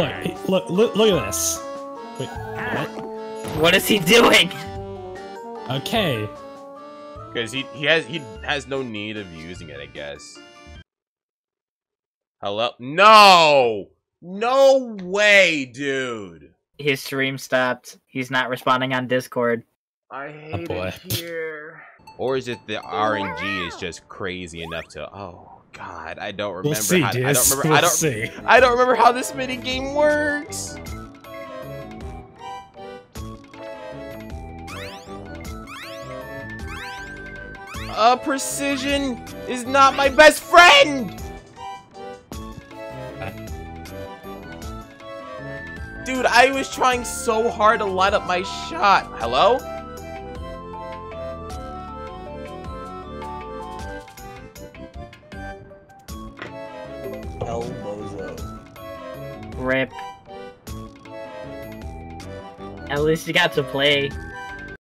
Look, look, look, look at this. Wait, what? What is he doing? Okay. Because he he has he has no need of using it, I guess. Hello? No! No way, dude! His stream stopped. He's not responding on Discord. I oh, hate boy. it here. Or is it the RNG is just crazy enough to? Oh God, I don't remember. We'll see, how, I don't remember. We'll I don't. see. I don't remember how this mini game works. Uh, precision is not my best friend. Dude, I was trying so hard to line up my shot. Hello? El Bozo. Rip. At least you got to play.